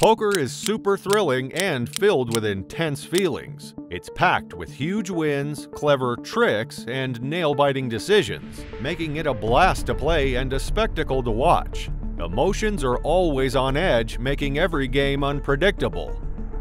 Poker is super thrilling and filled with intense feelings. It's packed with huge wins, clever tricks, and nail-biting decisions, making it a blast to play and a spectacle to watch. Emotions are always on edge, making every game unpredictable.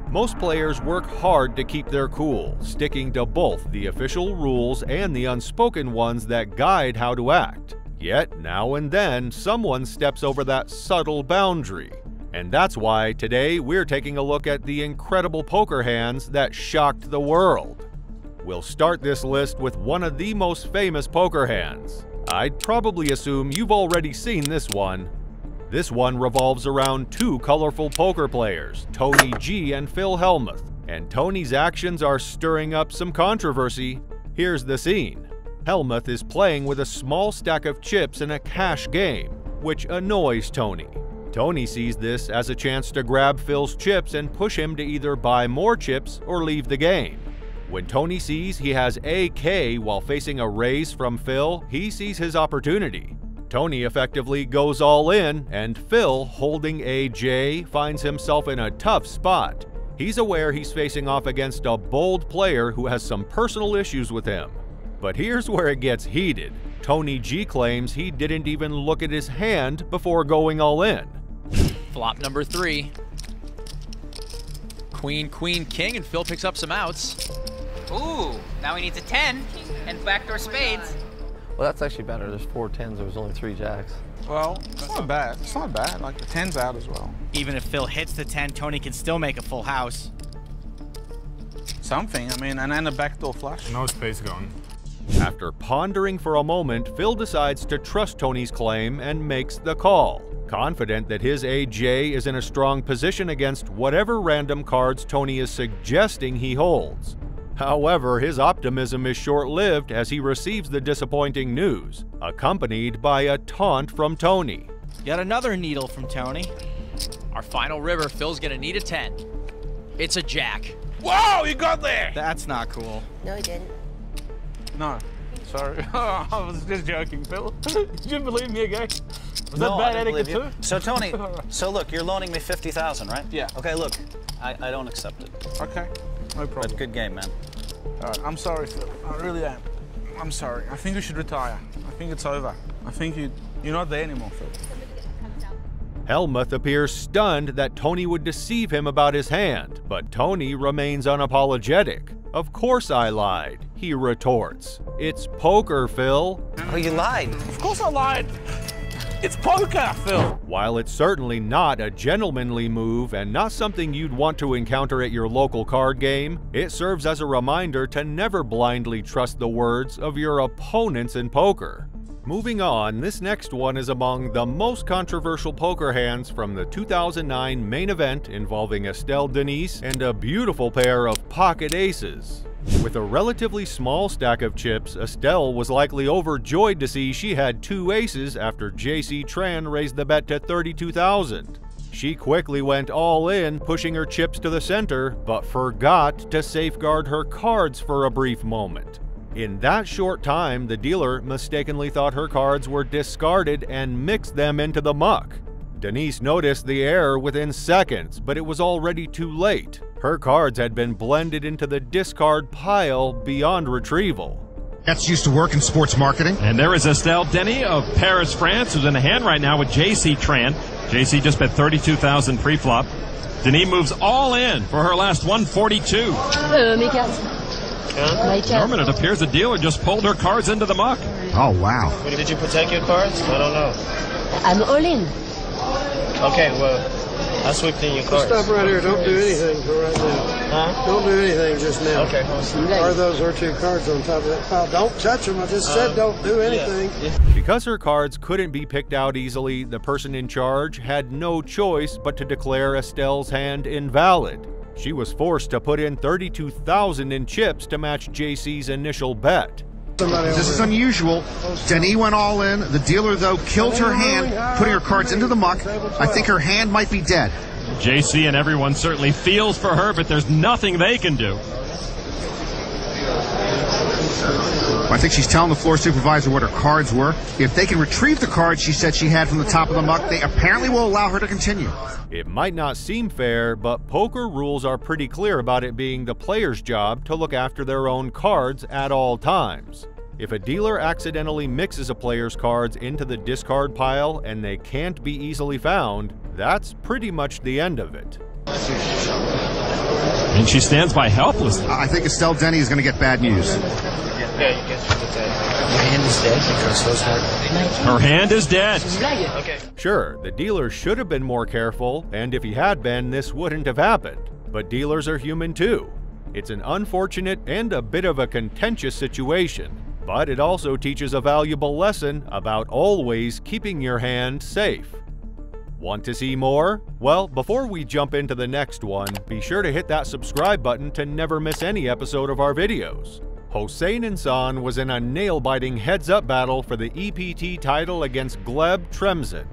Most players work hard to keep their cool, sticking to both the official rules and the unspoken ones that guide how to act. Yet, now and then, someone steps over that subtle boundary, and that's why today we're taking a look at the incredible poker hands that shocked the world. We'll start this list with one of the most famous poker hands. I'd probably assume you've already seen this one. This one revolves around two colorful poker players, Tony G and Phil Hellmuth, and Tony's actions are stirring up some controversy. Here's the scene. Hellmuth is playing with a small stack of chips in a cash game, which annoys Tony. Tony sees this as a chance to grab Phil's chips and push him to either buy more chips or leave the game. When Tony sees he has AK while facing a raise from Phil, he sees his opportunity. Tony effectively goes all in, and Phil, holding AJ, finds himself in a tough spot. He's aware he's facing off against a bold player who has some personal issues with him. But here's where it gets heated. Tony G claims he didn't even look at his hand before going all in. Flop number three. Queen, queen, king, and Phil picks up some outs. Ooh, now he needs a 10 and backdoor spades. Well, that's actually better. There's four tens. There was only three jacks. Well, it's not bad. It's not bad. Like the ten's out as well. Even if Phil hits the 10, Tony can still make a full house. Something. I mean, and then a backdoor flush. No space going. After pondering for a moment, Phil decides to trust Tony's claim and makes the call, confident that his AJ is in a strong position against whatever random cards Tony is suggesting he holds. However, his optimism is short-lived as he receives the disappointing news, accompanied by a taunt from Tony. Got another needle from Tony. Our final river, Phil's gonna need a 10. It's a jack. Whoa, you got there! That's not cool. No, he didn't. No, sorry. I was just joking, Phil. Did you believe me again? Was no, that bad I didn't etiquette believe too? you. So Tony, so look, you're loaning me 50,000, right? Yeah. Okay, look, I, I don't accept it. Okay, no problem. But good game, man. All right, I'm sorry, Phil. I really am. I'm sorry. I think you should retire. I think it's over. I think you, you're not there anymore, Phil. Hellmuth appears stunned that Tony would deceive him about his hand, but Tony remains unapologetic. Of course I lied, he retorts. It's poker, Phil. Oh, you lied. Of course I lied. It's poker, Phil. While it's certainly not a gentlemanly move and not something you'd want to encounter at your local card game, it serves as a reminder to never blindly trust the words of your opponents in poker. Moving on, this next one is among the most controversial poker hands from the 2009 main event involving Estelle Denise and a beautiful pair of pocket aces. With a relatively small stack of chips, Estelle was likely overjoyed to see she had two aces after JC Tran raised the bet to 32,000. She quickly went all in, pushing her chips to the center, but forgot to safeguard her cards for a brief moment. In that short time, the dealer mistakenly thought her cards were discarded and mixed them into the muck. Denise noticed the error within seconds, but it was already too late. Her cards had been blended into the discard pile beyond retrieval. That's used to work in sports marketing. And there is Estelle Denny of Paris, France, who's in the hand right now with JC Tran. JC just bet 32,000 pre-flop. Denis moves all in for her last 142. Euh, Norman, it appears the dealer just pulled her cards into the muck. Oh, wow. Did you protect your cards? I don't know. I'm all in. Okay, well, I swept in your cards. Stop right here. Don't do anything for right now. Huh? Don't do anything just now. Okay. Are those are two cards on top of that pile? Don't touch them. I just said Um, don't do anything. Because her cards couldn't be picked out easily, the person in charge had no choice but to declare Estelle's hand invalid. She was forced to put in 32,000 in chips to match JC's initial bet. This is unusual. Denis went all in. The dealer, though, killed her hand, putting her cards into the muck. I think her hand might be dead. JC and everyone certainly feels for her, but there's nothing they can do. I think she's telling the floor supervisor what her cards were. If they can retrieve the cards she said she had from the top of the muck, they apparently will allow her to continue. It might not seem fair, but poker rules are pretty clear about it being the player's job to look after their own cards at all times. If a dealer accidentally mixes a player's cards into the discard pile and they can't be easily found, that's pretty much the end of it. And she stands by helplessly. I think Estelle Denny is going to get bad news. Yeah, you can shoot the Your hand is dead because those are. Her hand is dead. Okay. Sure, the dealer should have been more careful, and if he had been, this wouldn't have happened. But dealers are human too. It's an unfortunate and a bit of a contentious situation, but it also teaches a valuable lesson about always keeping your hand safe. Want to see more? Well, before we jump into the next one, be sure to hit that subscribe button to never miss any episode of our videos. Hossein Ensan was in a nail-biting heads-up battle for the EPT title against Gleb Tremzin.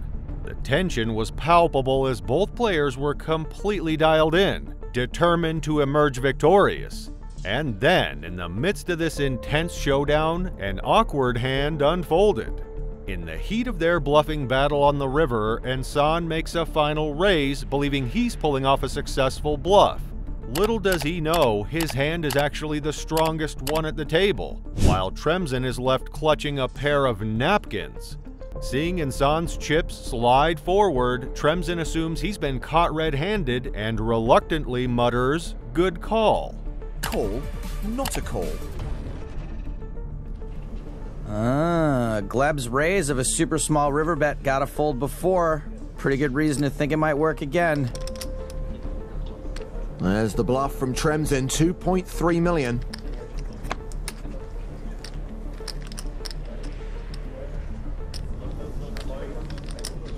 The tension was palpable as both players were completely dialed in, determined to emerge victorious. And then, in the midst of this intense showdown, an awkward hand unfolded. In the heat of their bluffing battle on the river, Ensan makes a final raise, believing he's pulling off a successful bluff. Little does he know, his hand is actually the strongest one at the table, while Tremzin is left clutching a pair of napkins. Seeing Ensan's chips slide forward, Tremzin assumes he's been caught red-handed and reluctantly mutters, good call. Call? Not a call. Ah, Gleb's raise of a super small river bet got a fold before. Pretty good reason to think it might work again. There's the bluff from Tremzin, 2.3 million.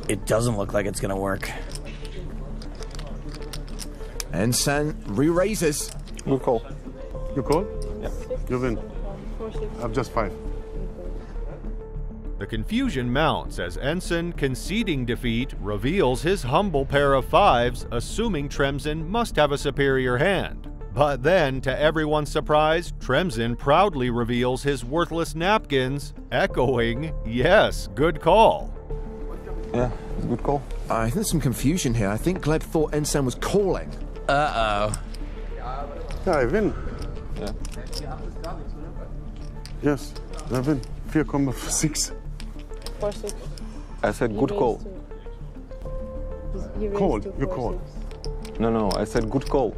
It doesn't look like it's gonna work. Ensan re-raises. Good call. You call? Yeah. You win. I've just five. The confusion mounts as Ensan, conceding defeat, reveals his humble pair of fives, assuming Tremzin must have a superior hand. But then, to everyone's surprise, Tremzin proudly reveals his worthless napkins, echoing, yes, good call. Yeah, good call. Uh, I think there's some confusion here. I think Gleb thought Ensan was calling. Uh-oh. Yeah, I win. Yeah. Yes, I win. 4,6. Four six. I said good call. You raised Call, you call. No, no, I said good call.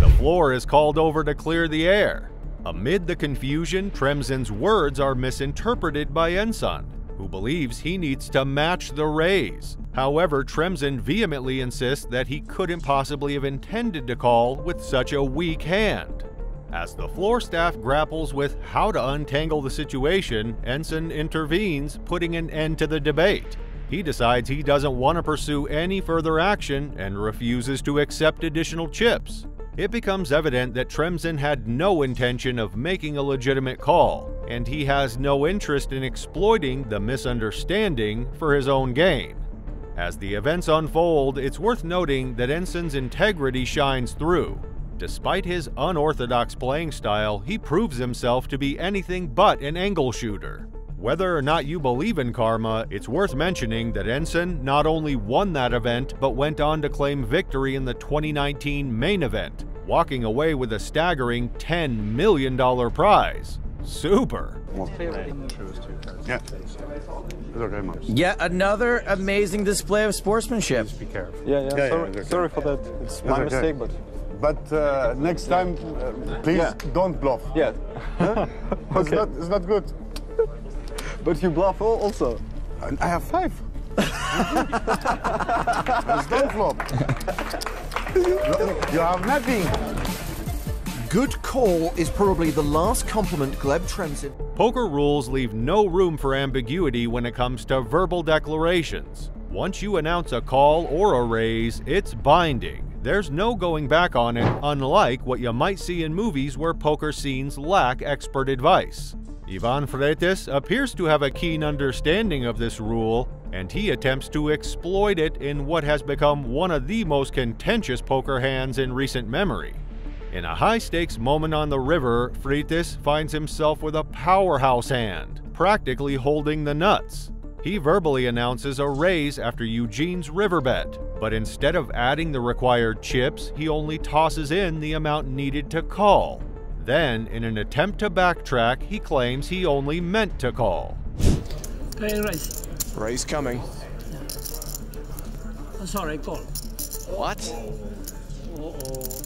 The floor is called over to clear the air. Amid the confusion, Tremzin's words are misinterpreted by Ensan, who believes he needs to match the raise. However, Tremzin vehemently insists that he couldn't possibly have intended to call with such a weak hand. As the floor staff grapples with how to untangle the situation, Ensan intervenes, putting an end to the debate. He decides he doesn't want to pursue any further action and refuses to accept additional chips. It becomes evident that Tremzin had no intention of making a legitimate call, and he has no interest in exploiting the misunderstanding for his own gain. As the events unfold, it's worth noting that Ensan's integrity shines through. Despite his unorthodox playing style, he proves himself to be anything but an angle shooter. Whether or not you believe in karma, it's worth mentioning that Ensan not only won that event, but went on to claim victory in the 2019 main event, walking away with a staggering $10 million prize. Super! Yeah. It's okay, Mom. Yet another amazing display of sportsmanship. Be careful. Yeah, yeah. Yeah, sorry, yeah, okay. sorry for that. It's my It's okay. mistake, but But uh, next time, uh, please Yeah. don't bluff. yeah. It's, okay. not, it's not good. But you bluff also. I I have five. It's don't flop. you have nothing. Good call is probably the last compliment Gleb Tremzin. Poker rules leave no room for ambiguity when it comes to verbal declarations. Once you announce a call or a raise, it's binding. There's no going back on it, unlike what you might see in movies where poker scenes lack expert advice. Ivan Freitas appears to have a keen understanding of this rule, and he attempts to exploit it in what has become one of the most contentious poker hands in recent memory. In a high-stakes moment on the river, Freitas finds himself with a powerhouse hand, practically holding the nuts. He verbally announces a raise after Eugene's river bet, but instead of adding the required chips, he only tosses in the amount needed to call. Then, in an attempt to backtrack, he claims he only meant to call. Okay, raise. Raise coming. I'm sorry, call. What? Oh, oh.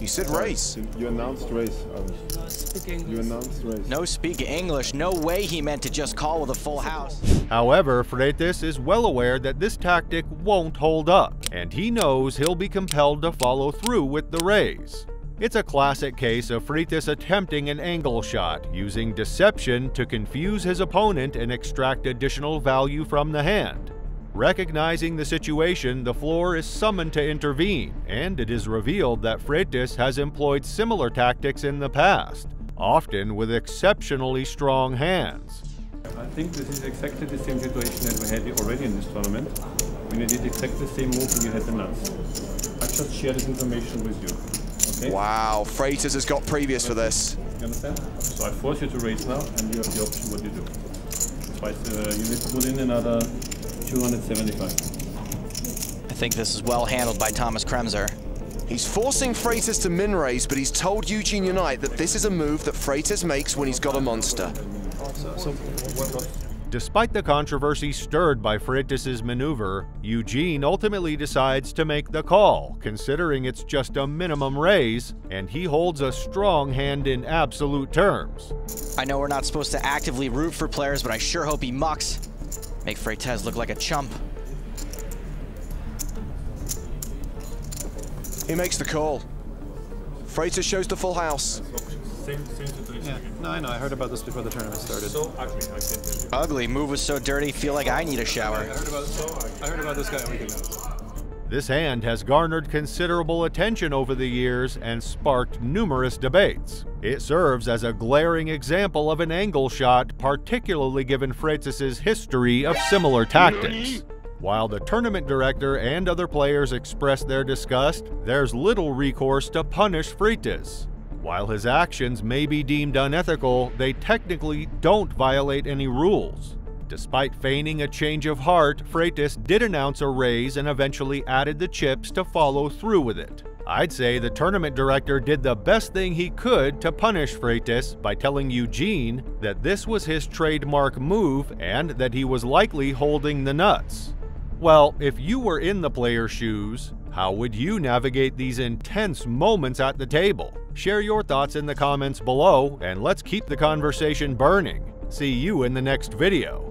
I call. You said race. You announced race. You announced race. No speak English. No way he meant to just call with a full house. However, Freitas is well aware that this tactic won't hold up, and he knows he'll be compelled to follow through with the raise. It's a classic case of Freitas attempting an angle shot, using deception to confuse his opponent and extract additional value from the hand. Recognizing the situation, the floor is summoned to intervene, and it is revealed that Freitas has employed similar tactics in the past, often with exceptionally strong hands. I think this is exactly the same situation that we had already in this tournament, when you did exactly the same move and you had the nuts. I just share this information with you. Okay? Wow, Freitas has got previous for this. You understand? So I force you to raise now, and you have the option what you do. Twice, uh, you need to put in another 275. I think this is well handled by Thomas Kremser. He's forcing Freitas to min raise, but he's told Eugene Yanayt that this is a move that Freitas makes when he's got a monster. Despite the controversy stirred by Freitas' maneuver, Eugene ultimately decides to make the call, considering it's just a minimum raise, and he holds a strong hand in absolute terms. I know we're not supposed to actively root for players, but I sure hope he mucks. Make Freitas look like a chump. He makes the call. Freitas shows the full house. Same, same Yeah. No, I know. I heard about this before the tournament started. So ugly, I can tell you. Ugly. Move was so dirty, feel like I need a shower. I heard about so I heard about this guy a week ago. This hand has garnered considerable attention over the years and sparked numerous debates. It serves as a glaring example of an angle shot, particularly given Freitas' history of similar tactics. While the tournament director and other players express their disgust, there's little recourse to punish Freitas. While his actions may be deemed unethical, they technically don't violate any rules. Despite feigning a change of heart, Freitas did announce a raise and eventually added the chips to follow through with it. I'd say the tournament director did the best thing he could to punish Freitas by telling Eugene that this was his trademark move and that he was likely holding the nuts. Well, if you were in the player's shoes, how would you navigate these intense moments at the table? Share your thoughts in the comments below, and let's keep the conversation burning. See you in the next video.